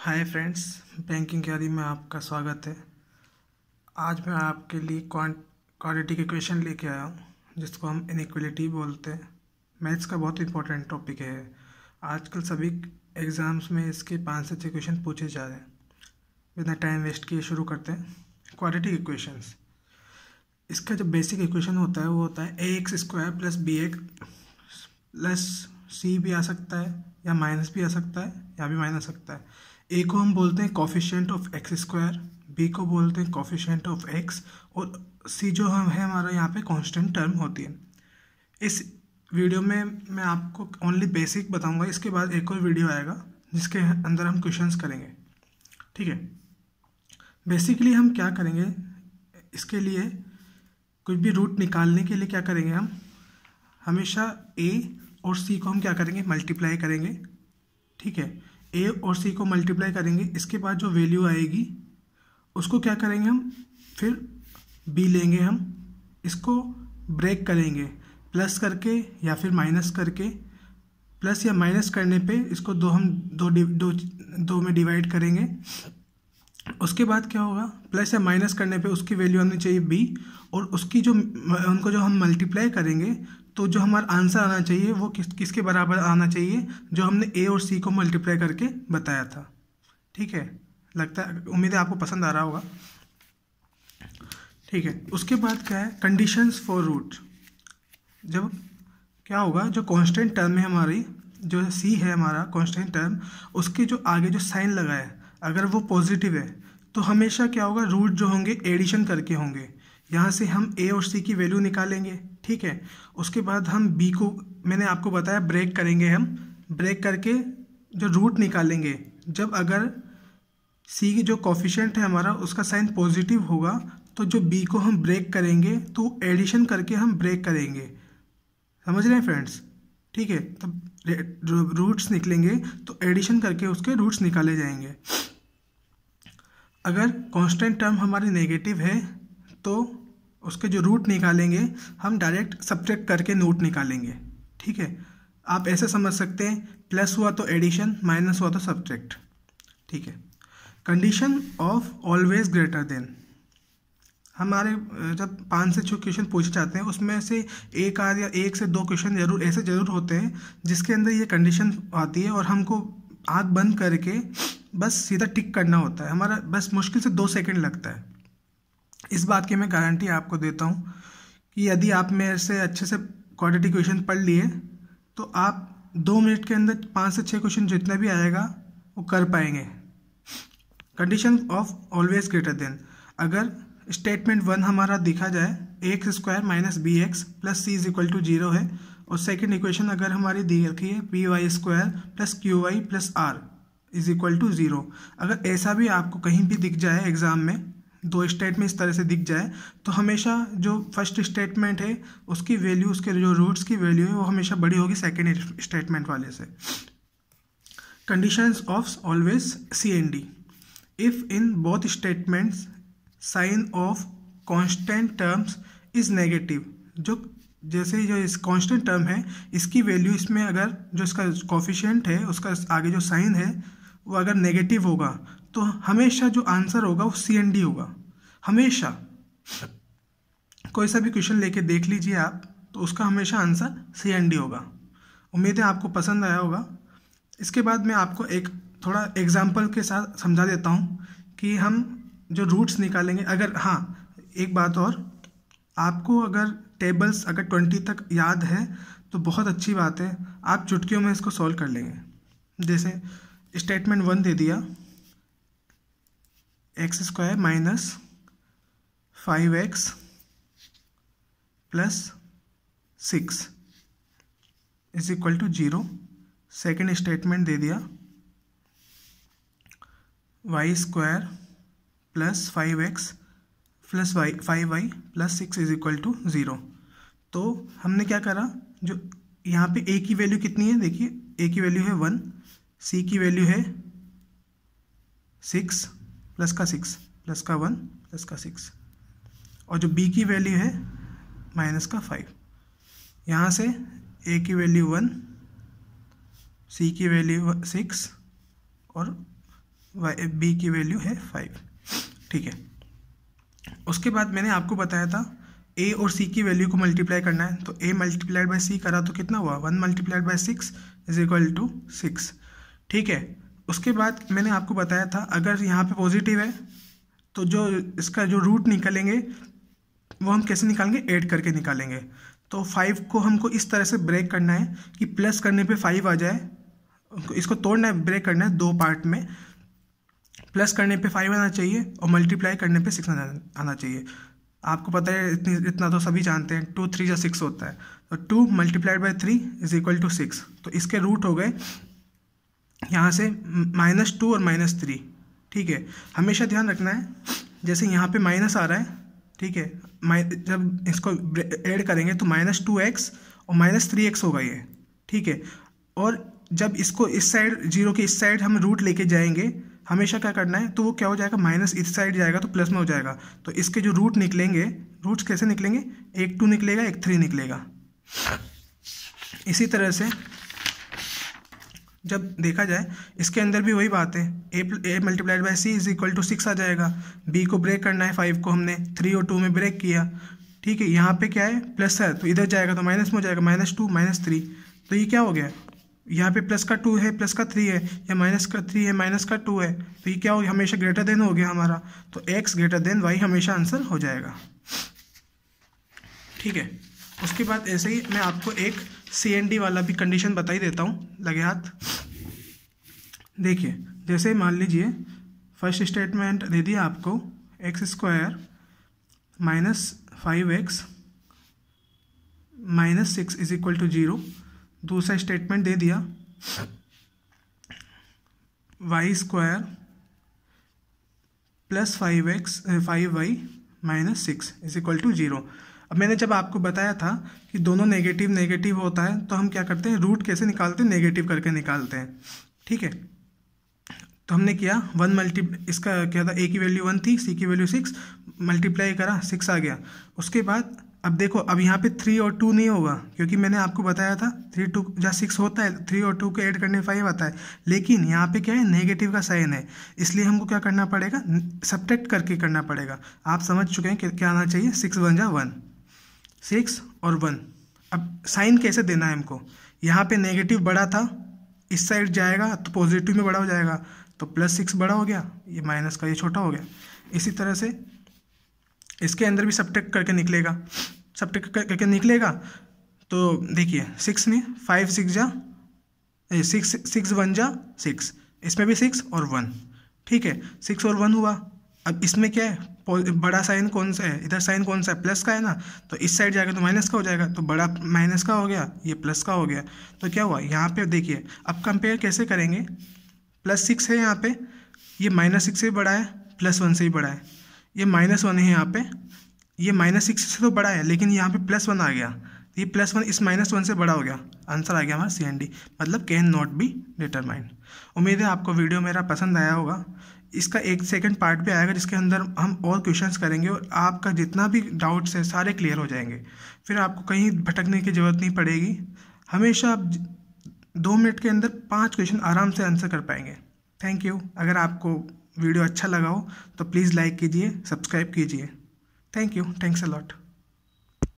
Hi friends, banking क्यारी में आपका स्वागत है। आज मैं आपके लिए क्वाड्रेटिक इक्वेशन लेके आया हूँ, जिसको हम इनइक्वलिटी बोलते हैं। मैथ्स का बहुत इंपॉर्टेंट टॉपिक है। आजकल सभी एग्ज़ाम्स में इसके पाँच से छः क्वेश्चन पूछे जा रहे हैं। बिना टाइम वेस्ट किए शुरू करते हैं। क्वाड्रेटिक इक्वेशंस इसका जो बेसिक इक्वेशन होता है, वो होता है A x square plus B x plus C भी आ सकता है या माइनस भी आ सकता है या भी माइनस सकता है। ए को हम बोलते हैं coefficient of x square B को बोलते हैं कॉफिशेंट ऑफ़ एक्स और सी जो हम है हमारा यहाँ पे कांस्टेंट टर्म होती है। इस वीडियो में मैं आपको ओनली बेसिक बताऊँगा, इसके बाद एक और वीडियो आएगा जिसके अंदर हम क्वेश्चंस करेंगे। ठीक है? बेसिकली हम क्या करेंगे? इसके लिए कुछ भी रूट निकालने के लिए क्या करेंगे हम? हमेशा ए और सी को हम क्या करेंगे? मल्टीप्लाई करेंगे। ठीक है? ए और सी को मल्टीप्लाई करेंगे, इसके बाद जो वैल्यू आएगी, उसको क्या करेंगे हम? फिर बी लेंगे हम, इसको ब्रेक करेंगे प्लस करके या फिर माइनस करके प्लस या माइनस करने पे इसको दो हम, दो दो दो में डिवाइड करेंगे। उसके बाद क्या होगा? प्लस या माइनस करने पे उसकी वैल्यू आनी चाहिए बी और उसकी जो, उनको जो हम मल्टीप्लाई करेंगे तो जो हमारा आंसर आना चाहिए, वो किस, किसके बराबर आना चाहिए, जो हमने ए और सी को मल्टीप्लाई करके बताया था। ठीक है? लगता है, उम्मीद है आपको पसंद आ रहा होगा। ठीक है, उसके बाद क्या है? कंडीशंस फॉर रूट जब क्या होगा, जो कांस्टेंट टर्म है हमारी, जो सी है हमारा कांस्टेंट टर्म उसके जो आगे जो साइन लगा है, अगर वो पॉजिटिव है तो हमेशा क्या होगा? रूट जो होंगे एडिशन करके होंगे। यहाँ से हम ए और सी की वैल्यू निकालेंगे, ठीक है? उसके बाद हम बी को, मैंने आपको बताया ब्रेक करेंगे हम। ब्रेक करके जो रूट निकालेंगे, जब अगर सी की जो कॉफिशेंट है हमारा, उसका साइन पॉजिटिव होगा तो जो बी को हम ब्रेक करेंगे तो एडिशन करके हम ब्रेक करेंगे। समझ रहे हैं फ्रेंड्स ठीक है, तब रूट्स निकलेंगे तो एडिशन करके उसके रूट्स निकाले जाएँगे। अगर कांस्टेंट टर्म हमारी नेगेटिव है तो उसके जो रूट निकालेंगे, हम डायरेक्ट सब्ट्रैक्ट करके नोट निकालेंगे। ठीक है? आप ऐसे समझ सकते हैं प्लस हुआ तो एडिशन माइनस हुआ तो सब्ट्रैक्ट ठीक है? Condition of always greater than हमारे, जब पाँच से छः क्वेश्चन पूछे जाते हैं, उसमें से एक आध या एक से दो क्वेश्चन ज़रूर, ऐसे ज़रूर होते हैं, जिसके अंदर ये कंडीशन आती है और हमको आँख बंद करके बस सीधा टिक करना होता है। हमारा बस मुश्किल से दो सेकंड लगता है। इस बात की मैं गारंटी आपको देता हूँ कि यदि आप मेरे से अच्छे से क्वाड्रेटिक क्वेश्चन पढ़ लिए तो आप दो मिनट के अंदर पाँच से छः क्वेश्चन जितना भी आएगा, वो कर पाएँगे। Condition of always greater than अगर स्टेटमेंट वन हमारा दिखा जाए x square minus B x plus C is equal to zero है, और सेकेंड इक्वेशन अगर हमारी दी रखी है P y square plus Q y plus R is equal to zero अगर ऐसा भी आपको कहीं भी दिख जाए एग्ज़ाम में दो स्टेटमेंट इस तरह से दिख जाए तो हमेशा जो फ़र्स्ट स्टेटमेंट है, उसकी वैल्यू उसके जो रूट्स की वैल्यू है, वो हमेशा बड़ी होगी सेकेंड स्टेटमेंट वाले से। Conditions of always C N D if in both statements sign of constant terms is negative जो जैसे जो इस कांस्टेंट टर्म है, इसकी वैल्यू इसमें अगर जो इसका कॉफिशियंट है, उसका आगे जो साइन है, वो अगर नेगेटिव होगा तो हमेशा जो आंसर होगा वो सी एन डी होगा। हमेशा। कोई सा भी क्वेश्चन लेके देख लीजिए आप तो उसका हमेशा आंसर सी एन डी होगा। उम्मीद है आपको पसंद आया होगा। इसके बाद मैं आपको एक थोड़ा एग्ज़ाम्पल के साथ समझा देता हूँ कि हम जो रूट्स निकालेंगे, अगर हाँ एक बात और, आपको अगर टेबल्स अगर ट्वेंटी तक याद है तो बहुत अच्छी बात है। आप चुटकियों में इसको सॉल्व कर लेंगे। जैसे स्टेटमेंट वन दे दिया। X square minus five x plus six is equal to zero second statement दे दिया. Y square plus five x plus y five y plus six is equal to zero तो हमने क्या करा? जो यहाँ पे ए की वैल्यू कितनी है? देखिए ए की वैल्यू है वन सी की वैल्यू है सिक्स प्लस का सिक्स, प्लस का वन, प्लस का सिक्स। और जो बी की वैल्यू है, माइनस का फाइव। यहाँ से ए की वैल्यू वन, सी की वैल्यू सिक्स, और वाई, बी की वैल्यू है फाइव। ठीक है। उसके बाद मैंने आपको बताया था, ए और सी की वैल्यू को मल्टीप्लाई करना है। तो ए मल्टीप्लाइड बाय सी करा तो कितना हुआ? One multiplied by six is equal to six. ठीक है। उसके बाद मैंने आपको बताया था, अगर यहाँ पे पॉजिटिव है तो जो इसका जो रूट निकालेंगे, वो हम कैसे निकालेंगे? ऐड करके निकालेंगे। तो फाइव को हमको इस तरह से ब्रेक करना है कि प्लस करने पे फाइव आ जाए। इसको तोड़ना है ब्रेक करना है दो पार्ट में। प्लस करने पे फाइव आना चाहिए और मल्टीप्लाई करने पे सिक्स आना चाहिए। आपको पता है, इतनी, इतना तो सभी जानते हैं टू थ्री या सिक्स होता है। तो two multiplied by three is equal to six तो इसके रूट हो गए यहाँ से माइनस टू और माइनस थ्री, ठीक है? हमेशा ध्यान रखना है, जैसे यहाँ पे माइनस आ रहा है, ठीक है? जब इसको ऐड करेंगे तो माइनस टू एक्स और माइनस थ्री एक्स होगा ये, ठीक है? और जब इसको इस साइड, ज़ीरो के इस साइड हम रूट लेके जाएँगे, हमेशा क्या करना है तो वो क्या हो जाएगा, माइनस इस साइड जाएगा तो प्लस में हो जाएगा। तो इसके जो रूट निकलेंगे रूट्स कैसे निकलेंगे? एक टू निकलेगा, एक थ्री निकलेगा। इसी तरह से जब देखा जाए, इसके अंदर भी वही बात है। A A multiplied by C is equal to six आ जाएगा। बी को ब्रेक करना है फाइव को हमने थ्री और टू में ब्रेक किया। ठीक है, यहाँ पे क्या है? प्लस है तो इधर जाएगा तो माइनस में हो जाएगा माइनस टू माइनस थ्री तो ये क्या हो गया? यहाँ पे प्लस का टू है प्लस का थ्री है, या माइनस का थ्री है माइनस का टू है। तो ये क्या हो गया हमेशा ग्रेटर देन हो गया हमारा। तो एक्स ग्रेटर देन वाई हमेशा आंसर हो जाएगा। ठीक है? उसके बाद ऐसे ही मैं आपको एक सी एन डी वाला भी कंडीशन बता ही देता हूँ। लगे हाथ। देखिए, जैसे मान लीजिए फ़र्स्ट स्टेटमेंट दे दिया आपको x square minus five x minus six is equal to zero दूसरा स्टेटमेंट दे दिया y square plus five x five y minus six is equal to zero अब मैंने जब आपको बताया था कि दोनों नेगेटिव नेगेटिव होता है तो हम क्या करते हैं? रूट कैसे निकालते हैं? नेगेटिव करके निकालते हैं। ठीक है? तो हमने किया वन मल्टी इसका क्या था? ए की वैल्यू वन थी सी की वैल्यू सिक्स मल्टीप्लाई करा सिक्स आ गया। उसके बाद, अब देखो, अब यहाँ पे थ्री और टू नहीं होगा, क्योंकि मैंने आपको बताया था थ्री टू जहाँ सिक्स होता है थ्री और टू को ऐड करने फाइव आता है। लेकिन यहाँ पे क्या है? नेगेटिव का साइन है। इसलिए हमको क्या करना पड़ेगा? सब्ट्रैक्ट करके करना पड़ेगा। आप समझ चुके हैं कि क्या आना चाहिए? सिक्स वन जा वन सिक्स और वन। अब साइन कैसे देना है हमको? यहाँ पे नेगेटिव बड़ा था, इस साइड जाएगा तो पॉजिटिव में बड़ा हो जाएगा तो प्लस सिक्स बड़ा हो गया, ये माइनस का ये छोटा हो गया। इसी तरह से इसके अंदर भी सब्ट्रैक्ट करके निकलेगा। सब्ट्रैक्ट करके निकलेगा तो देखिए सिक्स में फाइव सिक्स जा सिक्स सिक्स वन जा सिक्स इसमें भी सिक्स और वन ठीक है सिक्स और वन हुआ। अब इसमें क्या है? बड़ा साइन कौन सा है? इधर साइन कौन सा है? प्लस का है ना? तो इस साइड जाएगा तो माइनस का हो जाएगा। तो बड़ा माइनस का हो गया, ये प्लस का हो गया। तो क्या हुआ? यहाँ पे देखिए, अब कंपेयर कैसे करेंगे? प्लस सिक्स है यहाँ पे, ये माइनस सिक्स से ही बड़ा है, प्लस वन से ही बड़ा है। ये माइनस वन है यहाँ पे, ये माइनस सिक्स से तो बड़ा है, लेकिन यहाँ पे प्लस वन आ गया। ये प्लस वन, इस माइनस वन से बड़ा हो गया। आंसर आ गया हमारा सी एन डी मतलब कैन नॉट बी डिटरमाइंड। उम्मीद है आपको वीडियो मेरा पसंद आया होगा। इसका एक सेकंड पार्ट भी आएगा जिसके अंदर हम और क्वेश्चंस करेंगे और आपका जितना भी डाउट्स है सारे क्लियर हो जाएँगे। फिर आपको कहीं भटकने की ज़रूरत नहीं पड़ेगी। हमेशा आप दो मिनट के अंदर पाँच क्वेश्चन आराम से आंसर कर पाएँगे। थैंक यू अगर आपको वीडियो अच्छा लगा हो तो प्लीज़ लाइक कीजिए सब्सक्राइब कीजिए। Thank you thanks a lot